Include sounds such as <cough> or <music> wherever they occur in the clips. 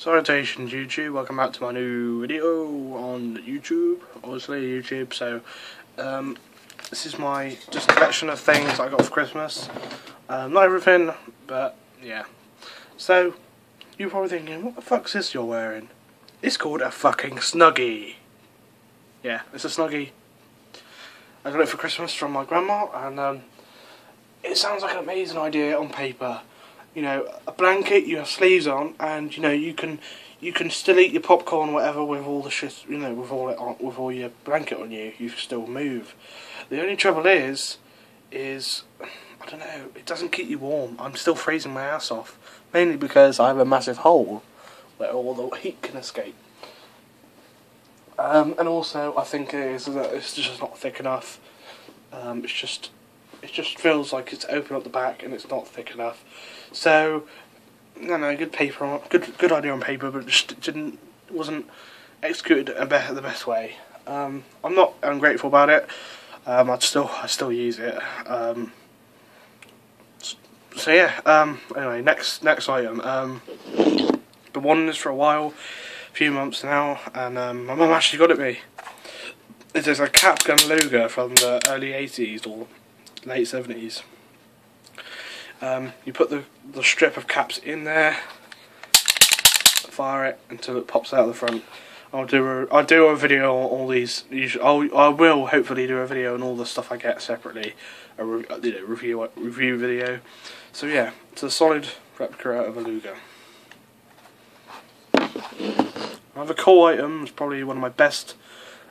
Salutations YouTube, welcome back to my new video on YouTube, obviously YouTube, so um, this is my just collection of things I got for Christmas, um, not everything, but yeah, so you're probably thinking, what the fuck's this you're wearing? It's called a fucking Snuggie, yeah, it's a Snuggie, I got it for Christmas from my grandma, and um, it sounds like an amazing idea on paper, you know, a blanket, you have sleeves on, and you know you can you can still eat your popcorn or whatever with all the shit, you know, with all it on, with all your blanket on you. You still move. The only trouble is, is I don't know, it doesn't keep you warm. I'm still freezing my ass off, mainly because I have a massive hole where all the heat can escape. Um, and also, I think it is that it's just not thick enough. Um, it's just it just feels like it's open at the back and it's not thick enough. So, no, no, good paper, good good idea on paper, but just didn't wasn't executed a be- the best way. Um, I'm not ungrateful about it. Um, I still I still use it. Um, so yeah. Um, anyway, next next item. Um, been wanting this for a while, a few months now, and um, my mum actually got it me. It is a Capgun Luger from the early 80s or late 70s. Um, you put the, the strip of caps in there, fire it until it pops out the front. I'll do a I'll do a video on all these. I'll I will hopefully do a video on all the stuff I get separately, a re, you know, review review video. So yeah, it's a solid replica of a Luger. Another cool item is probably one of my best,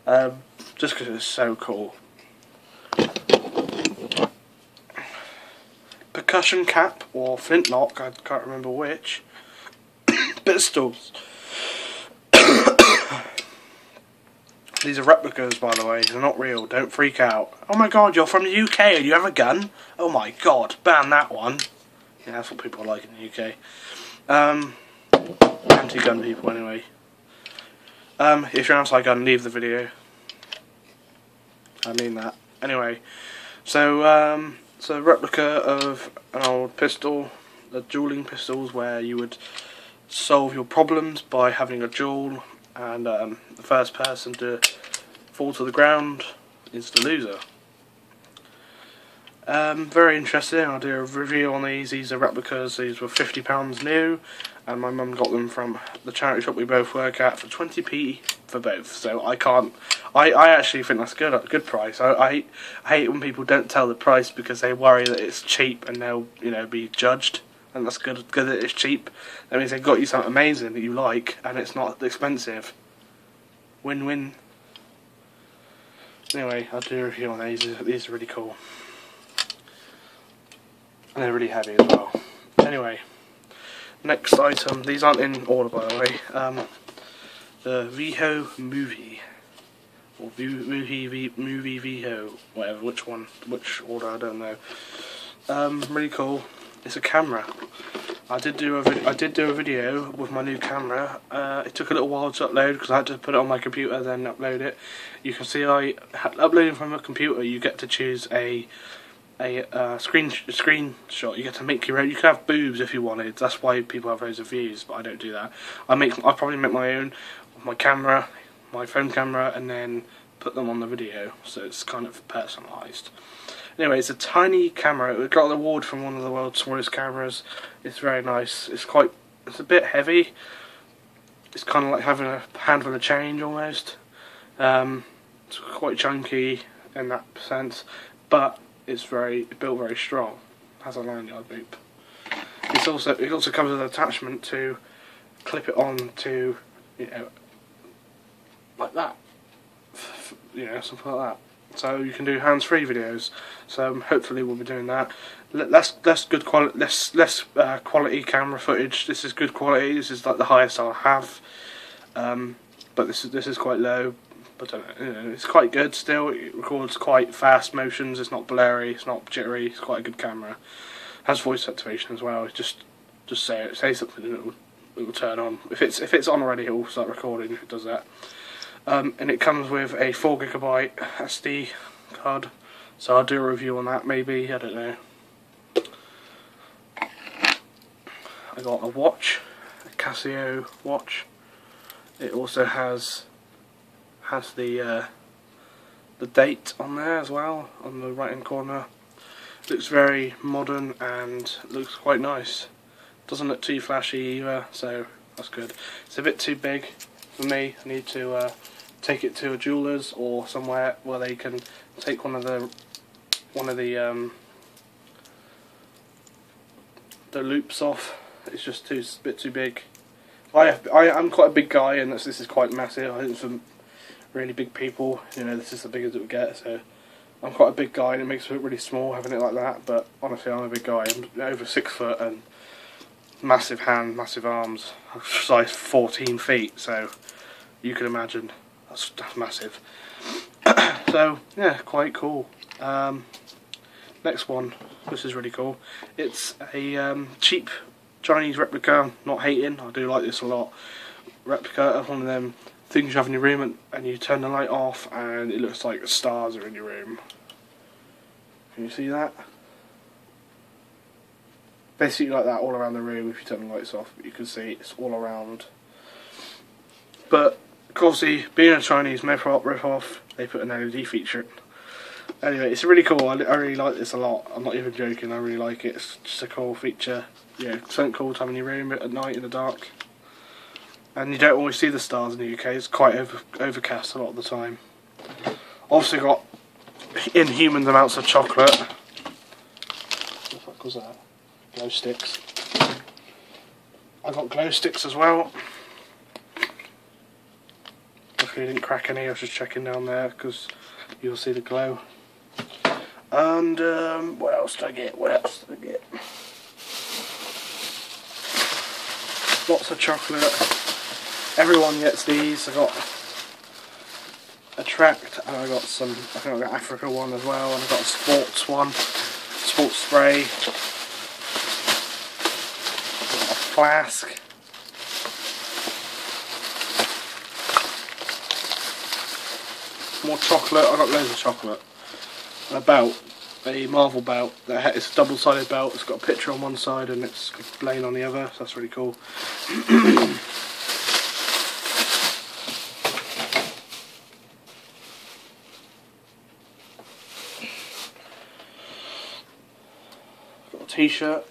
um, just because it's so cool. Percussion cap or flintlock, I can't remember which, <coughs> pistols. <coughs> These are replicas, by the way, they're not real, don't freak out. Oh my god, you're from the UK and you have a gun? Oh my god, ban that one. Yeah, that's what people like in the UK. Um, anti-gun people, anyway. Um, if you're anti-gun, leave the video. I mean that. Anyway, so, um, it's a replica of an old pistol, the dueling pistols where you would solve your problems by having a duel and um, the first person to fall to the ground is the loser. Um, very interesting, I'll do a review on these, these are replicas, these were £50 new and my mum got them from the charity shop we both work at for 20p for both. So I can't. I, I actually think that's good. Good price. I, I I hate when people don't tell the price because they worry that it's cheap and they'll you know be judged. And that's good. Good that it's cheap. That means they've got you something amazing that you like and it's not expensive. Win win. Anyway, I'll do a review on these. These are really cool. And they're really heavy as well. Anyway. Next item, these aren't in order by the way, um, the Veho Muvi, or Muvi, Muvi Veho, whatever, which one, which order, I don't know. Um, really cool, it's a camera. I did do a I did do a video with my new camera. Uh, it took a little while to upload because I had to put it on my computer then upload it. You can see I uploading from a computer. You get to choose a a uh, screen screenshot. You get to make your own. You can have boobs if you wanted. That's why people have those views. But I don't do that. I make. I probably make my own with my camera, my phone camera, and then put them on the video. So it's kind of personalised. Anyway, it's a tiny camera. It got an award from one of the world's smallest cameras. It's very nice. It's quite. It's a bit heavy. It's kind of like having a handful of change almost. Um, it's quite chunky in that sense, but it's very built very strong. Has a lanyard loop. It's also it also comes with an attachment to clip it on to you know like that. You know something like that. So you can do hands-free videos. So um, hopefully we'll be doing that. Less less good quality, less less uh, quality camera footage. This is good quality. This is like the highest I'll have. Um, but this is this is quite low but know, it's quite good still. It records quite fast motions. It's not blurry. It's not jittery. It's quite a good camera. Has voice activation as well. Just just say it, say something and it will, it will turn on. If it's if it's on already, it will start recording. If it does that, um, and it comes with a four gigabyte SD card. So I'll do a review on that maybe. I don't know. I got a watch, a Casio watch. It also has has the uh, the date on there as well on the right hand corner. Looks very modern and looks quite nice. Doesn't look too flashy either, so that's good. It's a bit too big for me. I need to uh, take it to a jeweler's or somewhere where they can take one of the one of the um, the loops off. It's just too a bit too big. I have, I am quite a big guy, and this this is quite massive. I think for really big people, you know, this is the biggest it would get. So I'm quite a big guy, and it makes me look really small having it like that. But honestly, I'm a big guy. I'm over six foot and massive hand, massive arms, <laughs> size 14 feet. So you can imagine that's, that's massive. <clears throat> so yeah, quite cool. Um, next one, this is really cool. It's a um, cheap Chinese replica. Not hating, I do like this a lot. Replica of one of them things you have in your room, and, and you turn the light off, and it looks like stars are in your room. Can you see that? Basically like that all around the room if you turn the lights off, you can see it's all around. But, of course, being a Chinese rip-off, rip-off, they put an LED feature in. Anyway, it's really cool. I, I really like this a lot. I'm not even joking. I really like it. It's just a cool feature. Yeah, something cool to have in your room at night in the dark. And you don't always see the stars in the UK. It's quite over, overcast a lot of the time. Also got inhuman amounts of chocolate. What the fuck was that? Glow sticks. I got glow sticks as well. Luckily I didn't crack any. I was just checking down there because you'll see the glow. And um, what else did I get? What else did I get? Lots of chocolate. Everyone gets these. I got Attract and I got some. I think I got Africa one as well, and I got a sports one, sports spray, a flask. More chocolate. I got loads of chocolate a belt, a Marvel belt. That it's a double-sided belt. It's got a picture on one side and it's plain on the other. So that's really cool. <clears throat> t-shirt.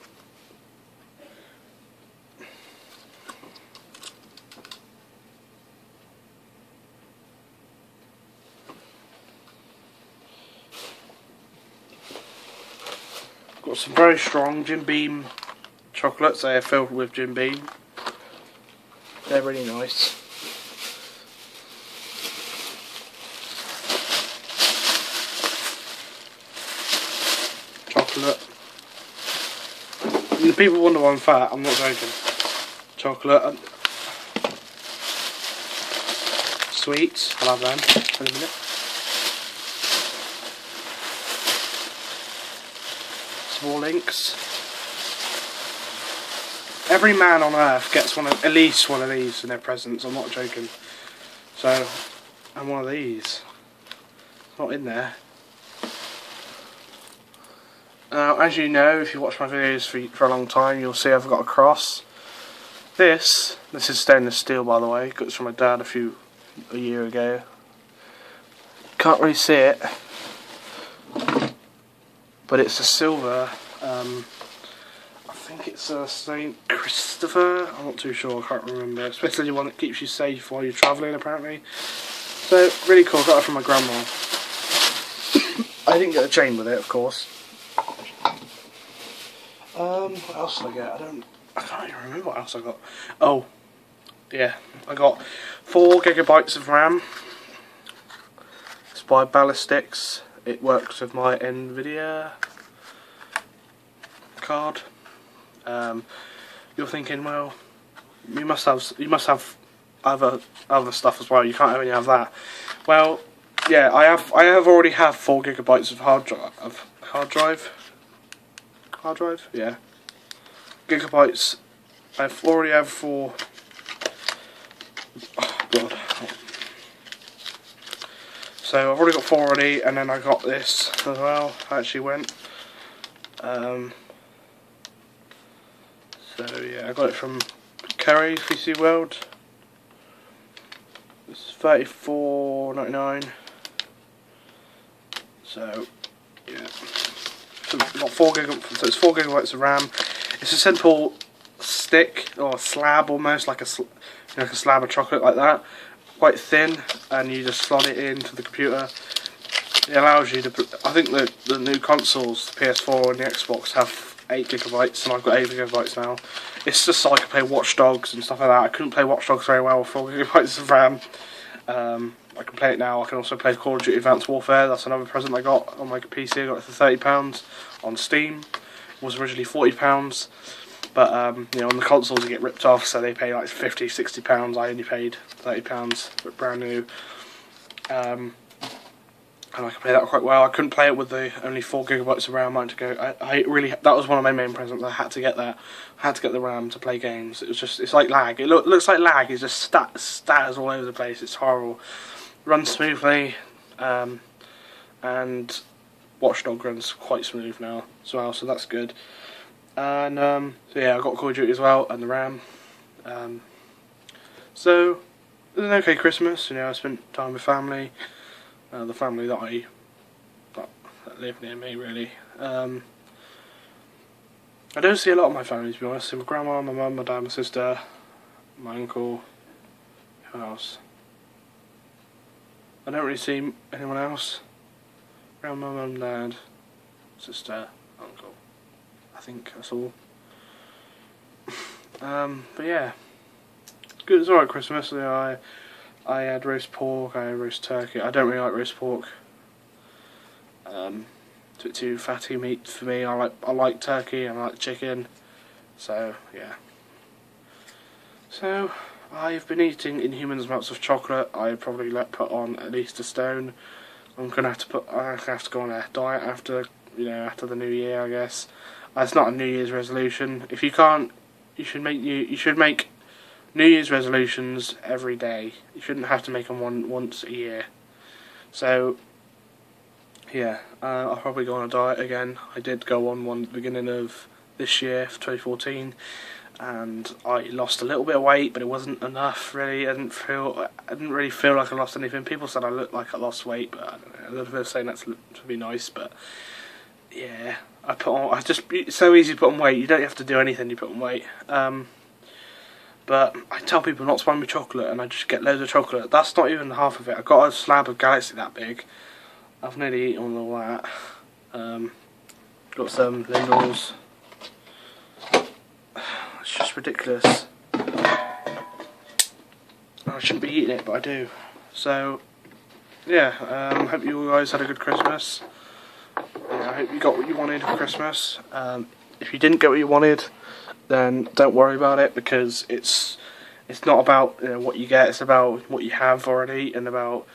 Got some very strong Jim Beam chocolates. They are filled with Jim Beam. They're really nice. Chocolate. And people wonder why I'm fat. I'm not joking. Chocolate. Sweets. I'll have them in a minute. Small Lynx. Every man on earth gets one of, at least one of these in their presents. I'm not joking. So, and one of these. Not in there. Now, as you know, if you watch my videos for, for a long time, you'll see I've got a cross. This, this is stainless steel by the way, got from my dad a few, a year ago. Can't really see it, but it's a silver, um, I think it's a St. Christopher, I'm not too sure, I can't remember. Especially one that keeps you safe while you're travelling apparently. So, really cool, got it from my grandma. <coughs> I didn't get a chain with it, of course. Um, what else did I get? I don't, I can't even remember what else I got. Oh, yeah, I got 4 gigabytes of RAM. It's by Ballistix it works with my Nvidia card. Um, you're thinking, well, you must have you must have other other stuff as well. You can't only have that. Well, yeah, I have I have already have four gigabytes of hard drive of hard drive. Hard drive, yeah. Gigabytes. I've already have four. Oh God. So I've already got four already, and then I got this as well. I actually went. Um, so yeah, I got it from Currys PC World. It's thirty four ninety nine. So yeah, so four gig. So it's four gigabytes of RAM. It's a simple stick or slab almost like a know, like a slab of chocolate like that, quite thin, and you just slot it into the computer. It allows you to. I think the the new consoles, the PS4 and the Xbox, have eight gigabytes, and I've got eight gigabytes now. It's just so I can play Watch Dogs and stuff like that. I couldn't play Watch Dogs very well with four <laughs> gigabytes of RAM. Um, I can play it now. I can also play Call of Duty Advanced Warfare. That's another present I got on my PC. I got it for thirty pounds on Steam. Was originally forty pounds, but um, you know on the consoles you get ripped off, so they pay like 50 60 pounds. I only paid thirty pounds, brand new. Um, and I can play that quite well. I couldn't play it with the only four gigabytes of RAM I had to go. I, I really that was one of my main presents. I had to get that. I had to get the RAM to play games. It was just it's like lag. It look, looks like lag. It's just stat statters all over the place. It's horrible. Runs smoothly, um, and Watchdog runs quite smooth now as well. So that's good. And um, so yeah, I got Call of Duty as well and the RAM. Um, so it was an okay Christmas. You know, I spent time with family uh, the family that I that, that live near me really. Um, I don't see a lot of my family to be honest. See my grandma, my mum, my dad, my sister, my uncle. Who else? I don't really see anyone else. Grandma, mum, dad, sister, uncle. I think that's all. <laughs> um, but yeah, good. It's alright Christmas. I I had roast pork, I had roast turkey. I don't really like roast pork. Um, it's a bit too fatty meat for me. I like I like turkey, I like chicken. So yeah. So I've been eating inhuman amounts of chocolate. I probably let put on at least a stone. I'm gonna have to put. I have to go on a diet after you know after the new year. I guess. Uh, it's not a New Year's resolution. If you can't, you should make you you should make New Year's resolutions every day. You shouldn't have to make them one once a year. So, yeah, uh, I'll probably go on a diet again. I did go on one at the beginning of this year, 2014, and I lost a little bit of weight, but it wasn't enough really. I didn't feel, I didn't really feel like I lost anything. People said I looked like I lost weight, but I don't know. Saying that's to be nice, but yeah, I put on. I just it's so easy to put on weight. You don't have to do anything. You put on weight. Um, but I tell people not to buy me chocolate and I just get loads of chocolate. That's not even half of it. I got a slab of Galaxy that big. I've nearly eaten all that. Um, got some Lindors. It's just ridiculous. I shouldn't be eating it, but I do. So, yeah, um, hope you guys had a good Christmas. Yeah, I hope you got what you wanted for Christmas. Um, if you didn't get what you wanted, then don't worry about it because it's it's not about you know, what you get. It's about what you have already and about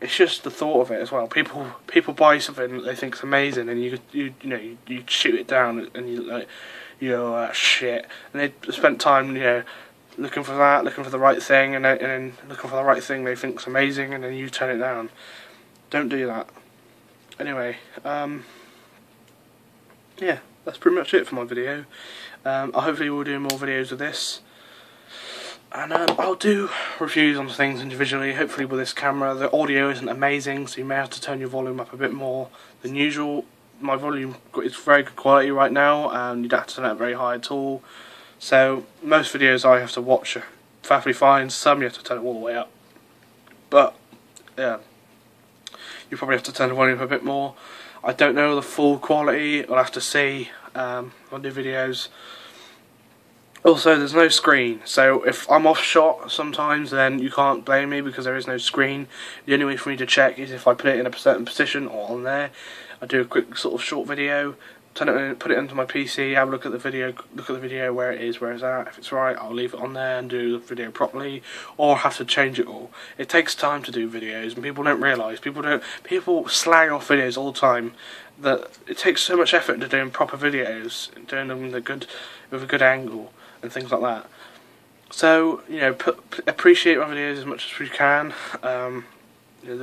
it's just the thought of it as well. People people buy something that they think's amazing, and you you you know you, you shoot it down, and you like you know shit, and they spent time you know looking for that, looking for the right thing, and then, and then looking for the right thing they think's amazing, and then you turn it down. Don't do that. Anyway, um, yeah, that's pretty much it for my video. Um, I hopefully will do more videos of this. And um, I'll do reviews on things individually, hopefully with this camera. The audio isn't amazing, so you may have to turn your volume up a bit more than usual. My volume is very good quality right now, and you don't have to turn it very high at all. So, most videos I have to watch are perfectly fine, some you have to turn it all the way up. But, yeah, you probably have to turn the volume up a bit more. I don't know the full quality, I'll have to see um, on the videos. Also, there's no screen, so if I'm off shot sometimes, then you can't blame me because there is no screen. The only way for me to check is if I put it in a certain position or on there. I do a quick sort of short video, turn it in, put it into my PC, have a look at the video, look at the video where it is, where it's at. If it's right, I'll leave it on there and do the video properly, or have to change it all. It takes time to do videos, and people don't realise. People don't. People slag off videos all the time. That it takes so much effort to doing proper videos, doing them with a good, with a good angle and things like that. So you know, appreciate my videos as much as we can. Um, you know,